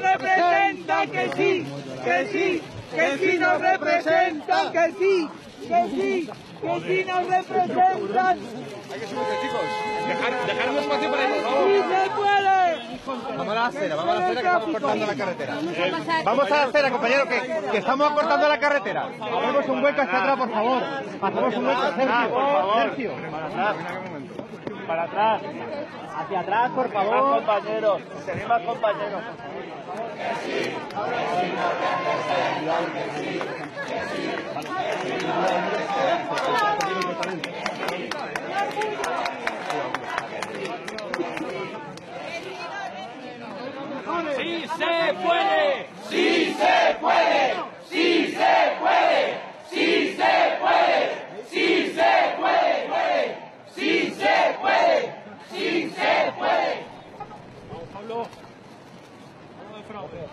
representan, que sí, que sí, que sí nos representan, que sí, que sí, que sí nos representan. Hay que subirse, chicos. Dejar, dejar un espacio para ellos. ¡Sí se puede! Vamos a la acera, vamos a la acera que estamos cortando la carretera. Vamos a la acera, compañero, que, que estamos cortando la carretera. Hacemos un hueco hacia atrás, por favor. Hacemos un hueco, Sergio, por favor. Sergio. Para atrás. Hacia atrás, por favor. compañeros. Tenéis más compañeros. ¡Sí se puede! ¡Sí obrigado